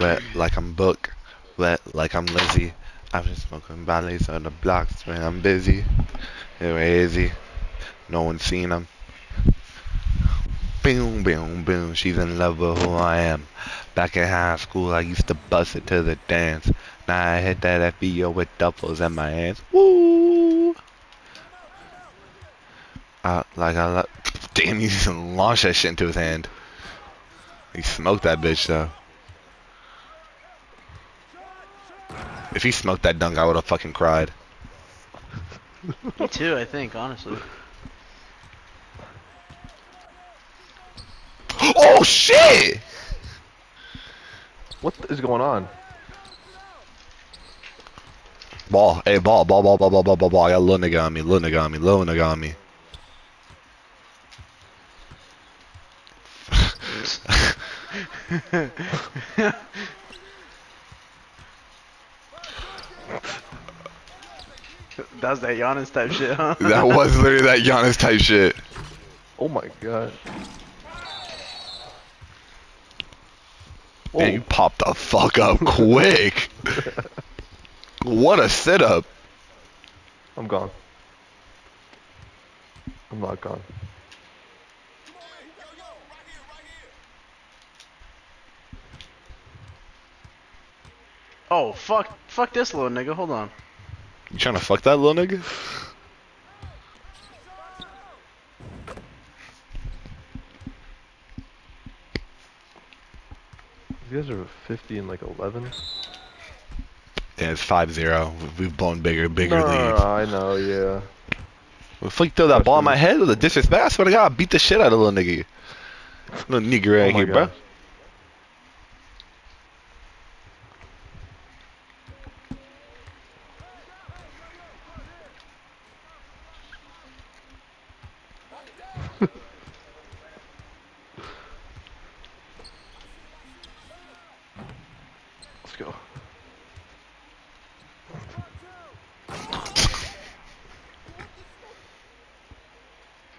Wet like I'm Book. Wet like I'm Lizzie. I've been smoking ballets on the blocks when I'm busy. Easy. No one's seen them. Boom, boom, boom. She's in love with who I am. Back in high school, I used to bust it to the dance. Now I hit that FBO with duffels in my hands. Woo! Like I love. Damn, he just launched that shit into his hand. He smoked that bitch though. If he smoked that dunk, I would have fucking cried. Me too, I think, honestly. Oh shit! What is going on? Ball, hey ball, ball, ball, ball, ball, ball, ball, ball. I got little nigga on me, little nigga on me, little nigga on me. was that Giannis type shit, huh? That was literally that Giannis type shit. Oh my god. Man, you popped the fuck up quick. what a setup. I'm gone. I'm not gone. Oh, fuck, fuck this little nigga, hold on. You trying to fuck that little nigga? You guys are 50 and like 11. Yeah, it's 5-0. We've blown bigger, bigger no, leads. I know, yeah. Fuck, throw that ball in my head with a disrespect. I swear to God, I beat the shit out of little nigga. Little nigga oh right Oh here, bro. gosh. Let's go.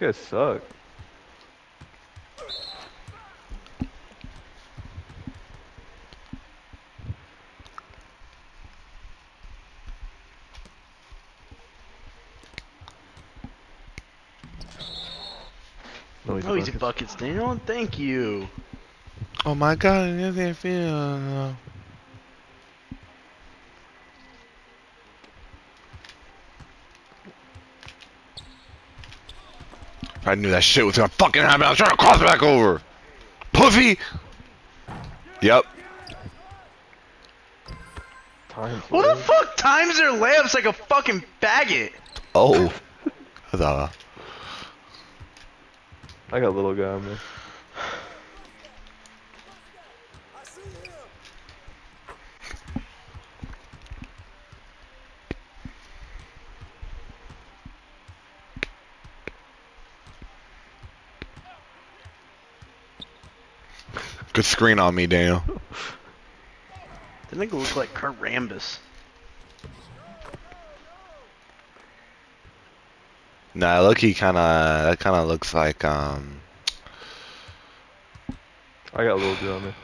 These guys suck. No, he's, Oh, he's a bucket. buckets, Daniel. Thank you. Oh my God, I didn't feel. I knew that shit was gonna fucking happen. I was trying to cross back over. Pussy. Yep. Time Who the fuck times their layups like a fucking faggot? Oh. I. I got a little guy on me. Screen on me, Daniel. That nigga look like Kurt Rambis. Nah, look, he kind of. That kind of looks like um. I got a little dude on me.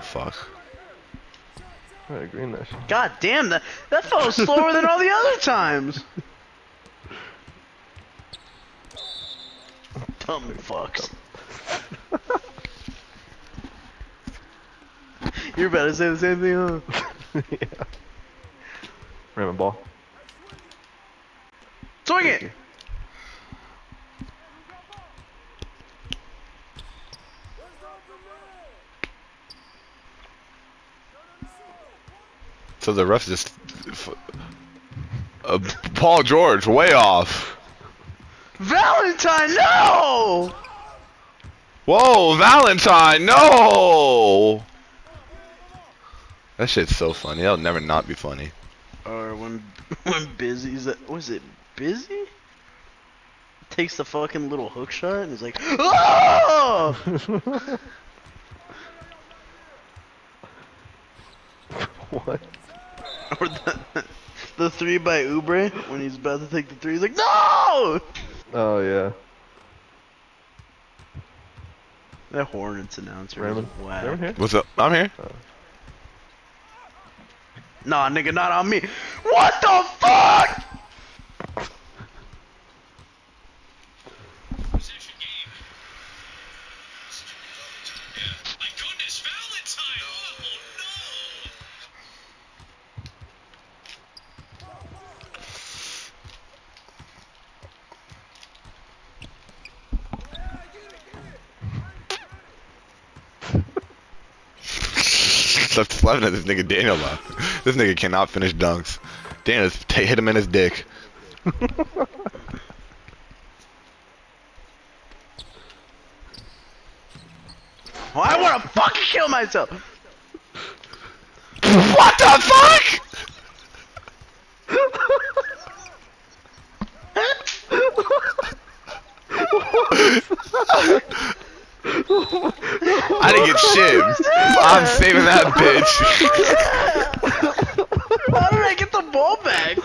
Fuck. I gotta green that shit. God damn, that that fellow's slower than all the other times. Dumb fucks. You're about to say the same thing, huh? yeah. Raymond ball. Swing it! So the ref just. Uh, Paul George, way off. Valentine, no! Whoa, Valentine, no! That shit's so funny. That'll never not be funny. Or when when Busy's was it Busy? Takes the fucking little hook shot and is like, oh! what? Or the, the three by Oubre when he's about to take the three, he's like, no! Oh yeah. That Hornets announcer Raymond? is whack. Raymond here? What's up? I'm here. Uh. Nah, nigga, not on me. What the fuck? Stop slapping at this nigga Daniel. This nigga cannot finish dunks. Daniel, t- hit him in his dick. I wanna fucking kill myself. What the fuck? I didn't get shit. I'm saving that bitch. How did I get the ball back?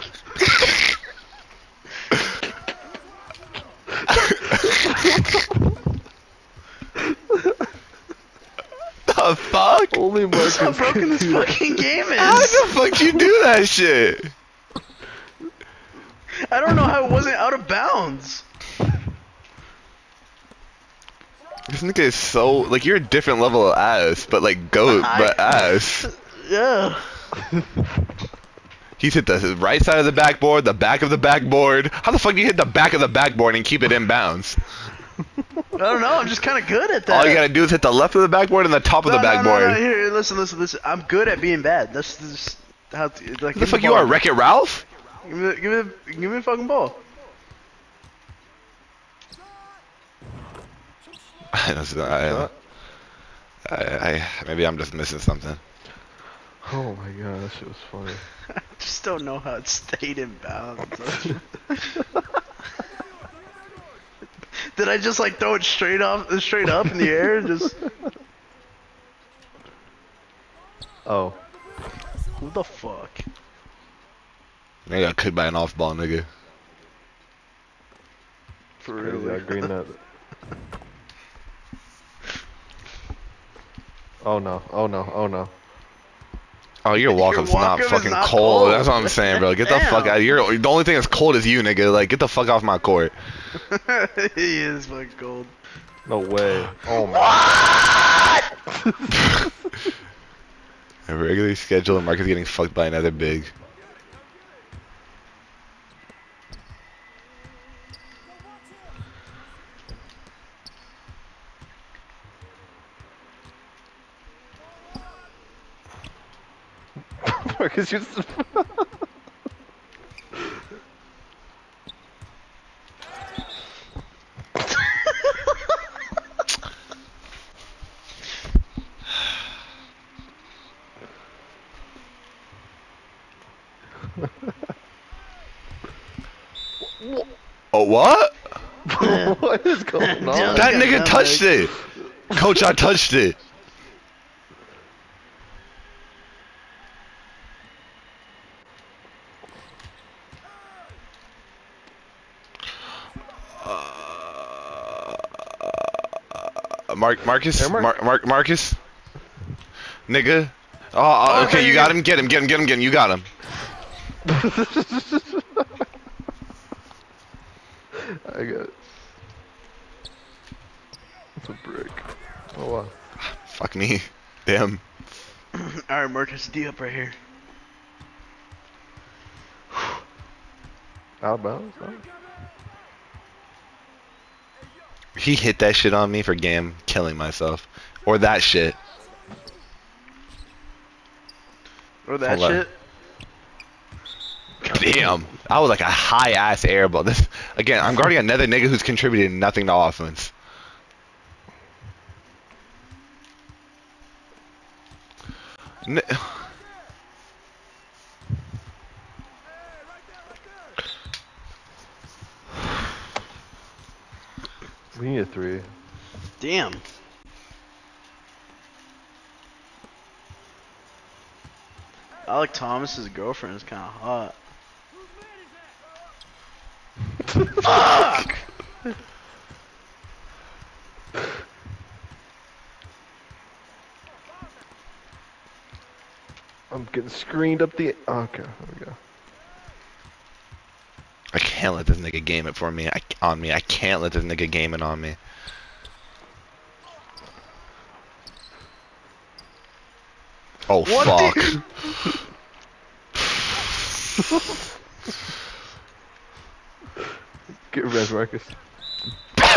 the fuck? Only Marcus. How broken this can do that. fucking game is. How the fuck you do that shit? I don't know how it wasn't out of bounds. This nigga is so like you're a different level of ass, but like goat, but ass. Yeah. He's hit the right side of the backboard, the back of the backboard. How the fuck do you hit the back of the backboard and keep it in bounds? I don't know. I'm just kind of good at that. All you gotta do is hit the left of the backboard and the top of the no, backboard. No, no, here, listen, listen, listen. I'm good at being bad. That's just how. Like, Who the fuck you are, Wreck It Ralph? Give me, the- give me, the- give me the fucking ball. That's not- I, I, I, maybe I'm just missing something. Oh my god, that shit was funny. I just don't know how it stayed in bounds. Did I just like throw it straight off, straight up in the air and just? Oh. Who the fuck? I got cooked by an off ball, nigga. For Crazy, I real? green that. Oh no, oh no, oh no. Oh, your Your walk-up's not walk-up fucking not cold. cold. That's what I'm saying, bro. Get the fuck out of here. The only thing that's cold is you, nigga. Like, get the fuck off my court. he is fucking cold. No way. Oh my. A regularly scheduled and Marcus getting fucked by another big. Marcus, you're just. Oh, what? what is going on? That nigga touched big. it. Coach, I touched it. Uh, Mark, Marcus, Mark. Mar- Mark, Marcus, nigga. Oh, oh, oh okay, you got him. Get him. Get him. Get him. Get him. You got him. I got it. It's a brick. Oh wow. Fuck me. Damn. Alright, Marcus, D up right here. Out of bounds? He hit that shit on me for game killing myself, or that shit. Or that Hold on. shit. Damn, I was like a high ass air ball. This again, I'm guarding another nigga who's contributing nothing to offense. N- We need a three. Damn. Alec Thomas's girlfriend is kind of hot. Fuck! I'm getting screened up the. Okay, there we go. I can't let this nigga game it for me. I, on me. I can't let this nigga game it on me. Oh What fuck. Get res, Marcus.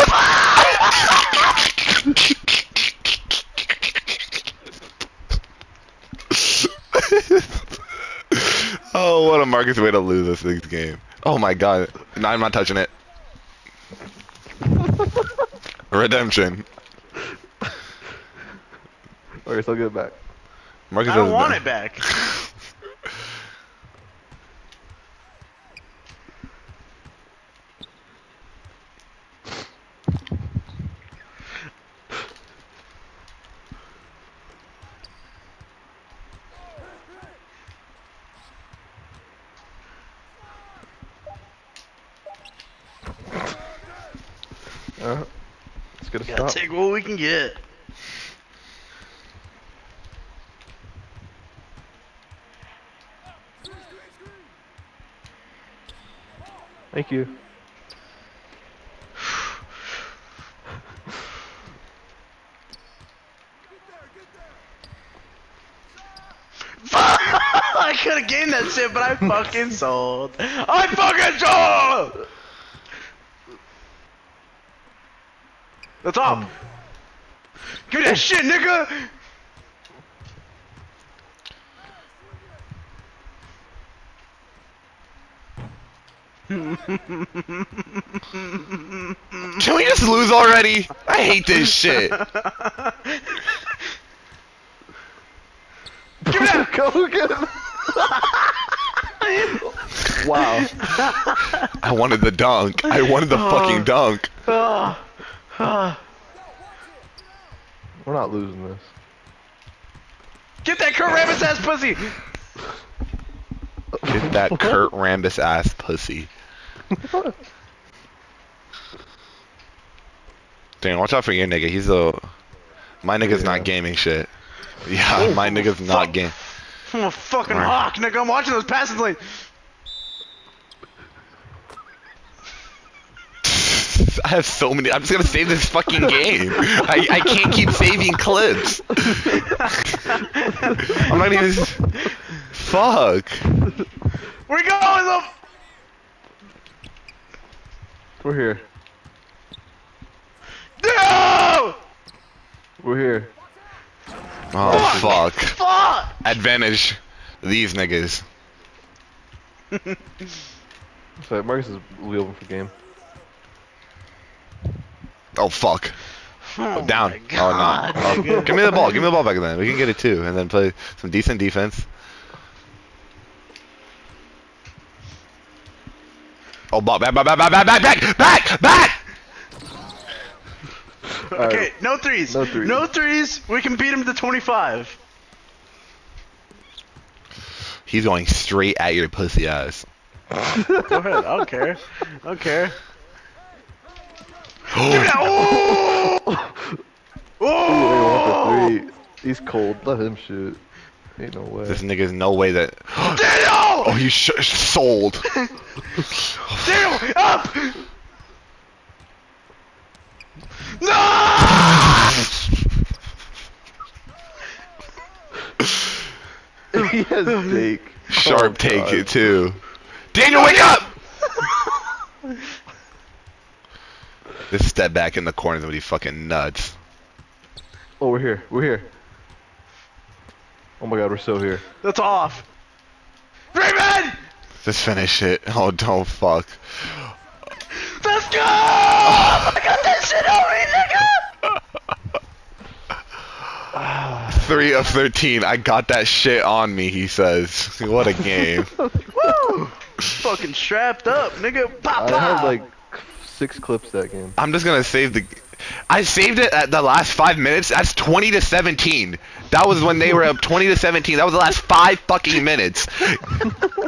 oh, what a Marcus way to lose this thing's game. Oh my god. No, I'm not touching it. Redemption. Marcus, I'll get it back. Marcus I don't doesn't- want it back. Uh, let's get a Gotta stop. take what we can get. Thank you. I could have gained that shit, but I fucking sold. I fucking sold. That's all. Give me that shit, nigga. Can we just lose already? I hate this shit. Give me that. Go get him. wow. I wanted the dunk. I wanted the fucking dunk. Ah, ah. We're not losing this. Get that Kurt Rambis ass pussy. Get that Kurt Rambis ass pussy. Dang, watch out for your nigga. He's a. My nigga's Yeah. not gaming shit. Yeah, my nigga's not game. I'm a fucking Alright. hawk, nigga. I'm watching those passes lane. I have so many. I'm just gonna save this fucking game. I, I can't keep saving clips. I'm not even. Fuck. We're going up. We're here. No! We're here. Oh fuck. Fuck! Advantage. These niggas. So Marcus is wheeling for game. Oh fuck. Oh, oh Down. my Oh God, no. Oh, give me the ball. Give me the ball back then. We can get it too, and then play some decent defense. Oh, ball back, back, back, back, back, back, back, back, back. Okay, no threes. No threes. No threes. We can beat him to 25. He's going straight at your pussy ass. Go ahead. I don't care. I don't care. Give. Oh! Ooh, they want Oh! the. He's cold. Let him shoot. Ain't no way. This nigga's no way that. Daniel! Oh, you sh- sold. Daniel, up! No! he has Jake. Sharp Oh, take God. it too. Daniel, wake up! This step back in the corner is gonna be fucking nuts. Oh, we're here. We're here. Oh my god, we're so here. That's off. Raymond! Just finish it. Oh, don't fuck. Let's go! I got that shit on me, nigga! Three of thirteen. I got that shit on me. He says. What a game. Woo! Fucking strapped up, nigga. Pop, I had like six clips that game. I'm just gonna save the. I saved it at the last five minutes. That's 20 to 17. That was when they were up 20 to 17. That was the last five fucking minutes.